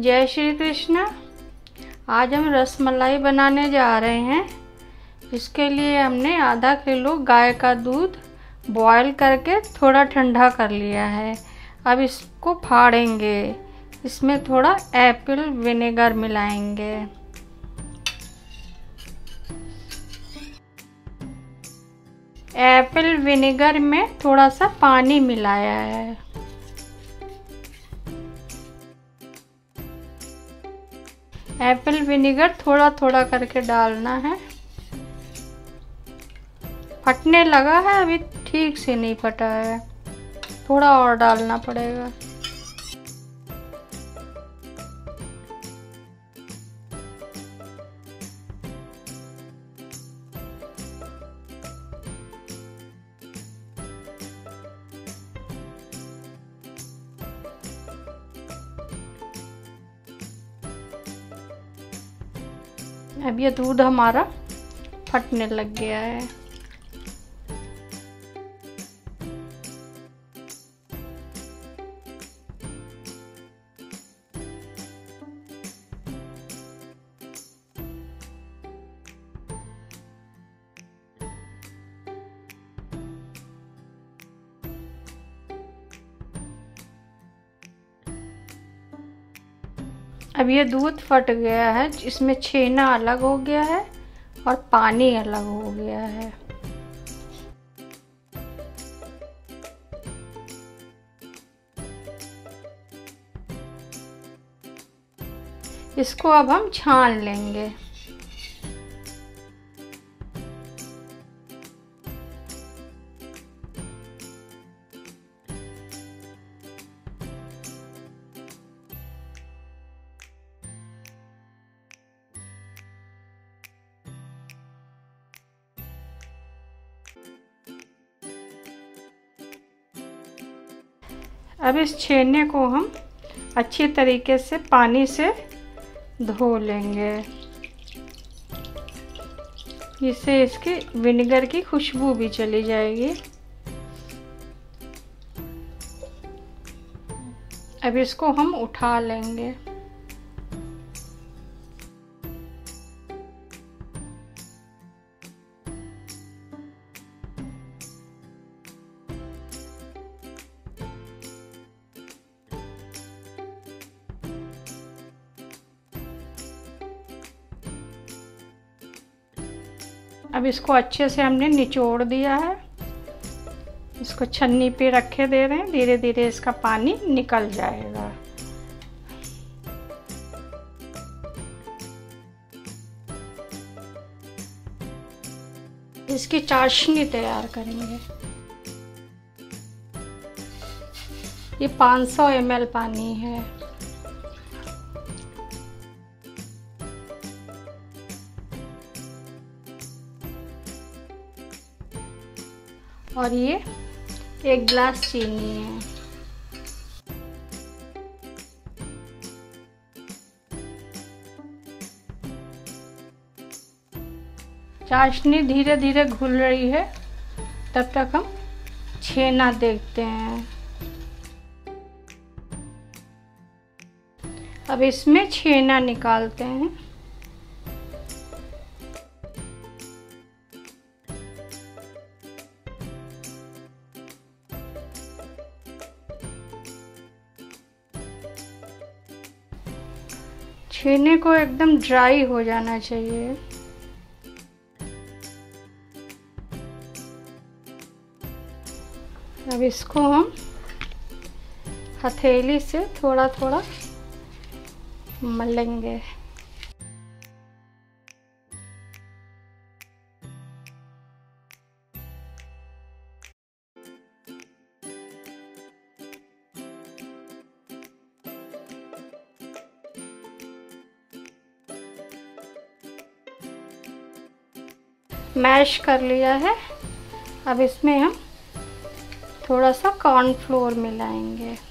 जय श्री कृष्ण। आज हम रसमलाई बनाने जा रहे हैं। इसके लिए हमने आधा किलो गाय का दूध बॉईल करके थोड़ा ठंडा कर लिया है। अब इसको फाड़ेंगे। इसमें थोड़ा एप्पल विनेगर मिलाएँगे। एप्पल विनेगर में थोड़ा सा पानी मिलाया है। एप्पल विनेगर थोड़ा थोड़ा करके डालना है। फटने लगा है, अभी ठीक से नहीं फटा है। थोड़ा और डालना पड़ेगा। अब ये दूध हमारा फटने लग गया है। अब ये दूध फट गया है, इसमें छेना अलग हो गया है और पानी अलग हो गया है। इसको अब हम छान लेंगे। अब इस छेने को हम अच्छी तरीके से पानी से धो लेंगे। इससे इसकी विनेगर की खुशबू भी चली जाएगी। अब इसको हम उठा लेंगे। अब इसको अच्छे से हमने निचोड़ दिया है। इसको छन्नी पे रखे दे रहे हैं। धीरे धीरे इसका पानी निकल जाएगा। इसकी चाशनी तैयार करेंगे। ये 500 ml पानी है। और ये एक गिलास चीनी है। चाशनी धीरे धीरे घुल रही है। तब तक हम छेना देखते हैं। अब इसमें छेना निकालते हैं। छेने को एकदम ड्राई हो जाना चाहिए। अब इसको हम हथेली से थोड़ा थोड़ा मलेंगे। मैश कर लिया है। अब इसमें हम थोड़ा सा कॉर्नफ्लोर मिलाएँगे।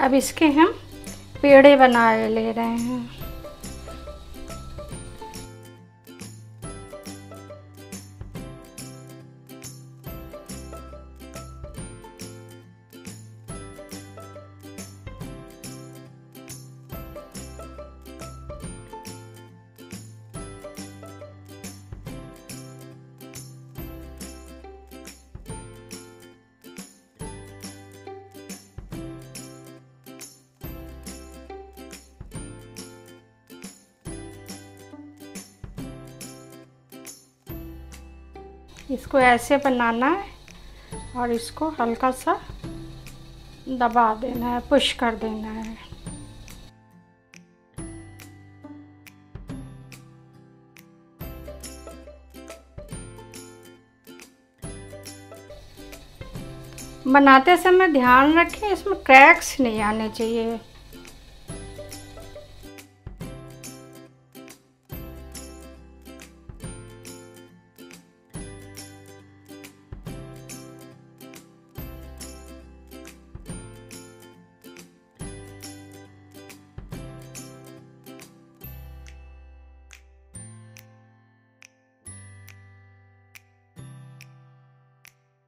अब इसके हम पेड़े बना ले रहे हैं। इसको ऐसे बनाना है और इसको हल्का सा दबा देना है पुश कर देना है। बनाते समय ध्यान रखें, इसमें क्रैक्स नहीं आने चाहिए।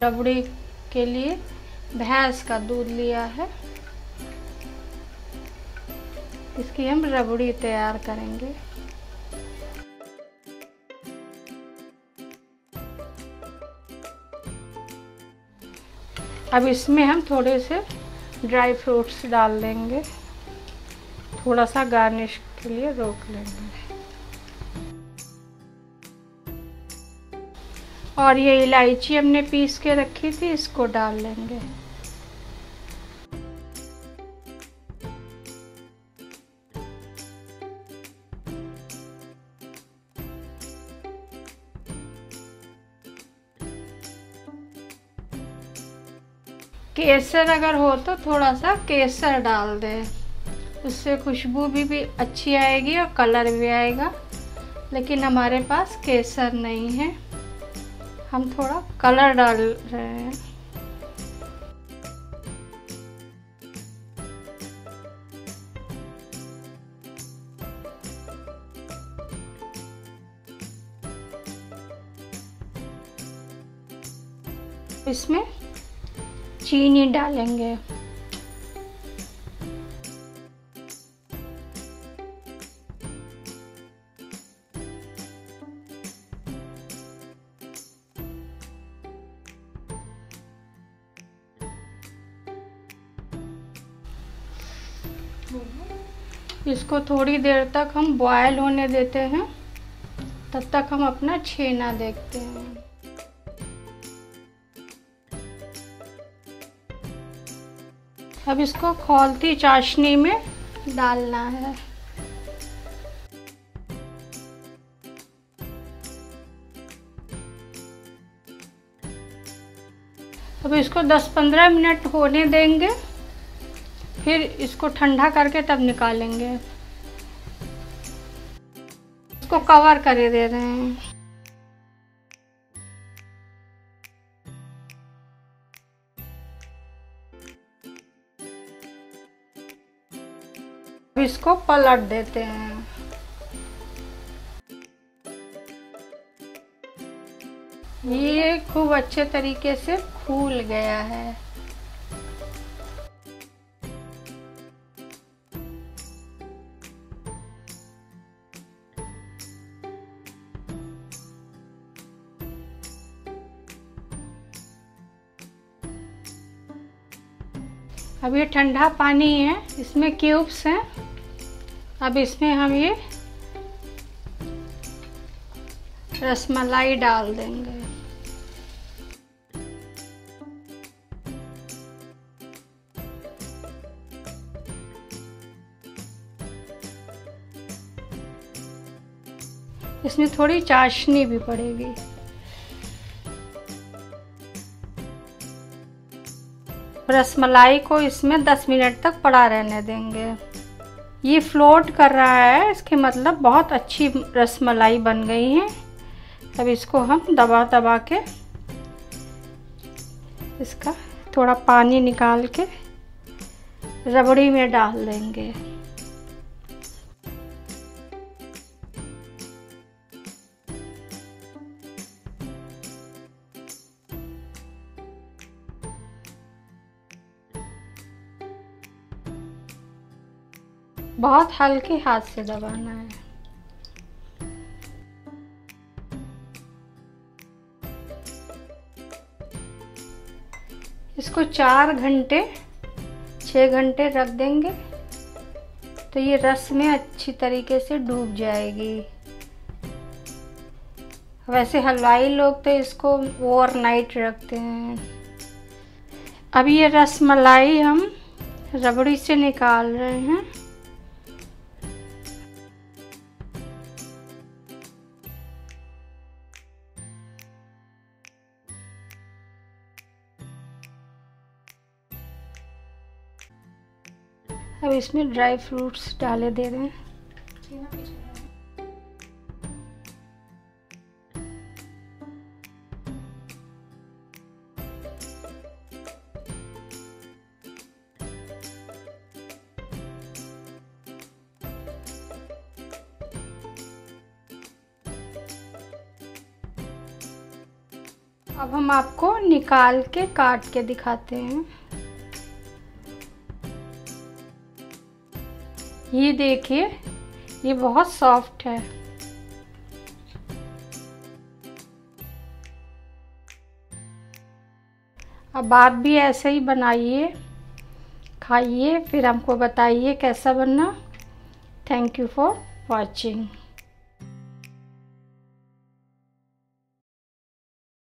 रबड़ी के लिए भैंस का दूध लिया है। इसकी हम रबड़ी तैयार करेंगे। अब इसमें हम थोड़े से ड्राई फ्रूट्स डाल देंगे। थोड़ा सा गार्निश के लिए रोक लेंगे। और ये इलायची हमने पीस के रखी थी इसको डाल लेंगे। केसर अगर हो तो थोड़ा सा केसर डाल दे। उससे खुशबू भी, भी अच्छी आएगी और कलर भी आएगा लेकिन हमारे पास केसर नहीं है। हम थोड़ा कलर डाल रहे हैं। इसमें चीनी डालेंगे। इसको थोड़ी देर तक हम बॉयल होने देते हैं, तब तक हम अपना छेना देखते हैं। अब इसको खोलती चाशनी में डालना है। अब इसको 10-15 मिनट होने देंगे, फिर इसको ठंडा करके तब निकालेंगे। इसको कवर करे दे रहे हैं। इसको पलट देते हैं। ये खूब अच्छे तरीके से फूल गया है। अब ये ठंडा पानी है, इसमें क्यूब्स हैं। अब इसमें हम ये रसमलाई डाल देंगे। इसमें थोड़ी चाशनी भी पड़ेगी। रसमलाई को इसमें 10 मिनट तक पड़ा रहने देंगे। ये फ्लोट कर रहा है, इसके मतलब बहुत अच्छी रसमलाई बन गई है। अब इसको हम दबा दबा के इसका थोड़ा पानी निकाल के रबड़ी में डाल देंगे। बहुत हल्के हाथ से दबाना है। इसको चार घंटे छः घंटे रख देंगे तो ये रस में अच्छी तरीके से डूब जाएगी। वैसे हलवाई लोग तो इसको ओवर नाइट रखते हैं। अब ये रस मलाई हम रबड़ी से निकाल रहे हैं। इसमें ड्राई फ्रूट्स डाले दे रहे हैं। अब हम आपको निकाल के काट के दिखाते हैं। ये देखिए, ये बहुत सॉफ्ट है। अब आप भी ऐसे ही बनाइए, खाइए, फिर हमको बताइए कैसा बनना। Thank you for watching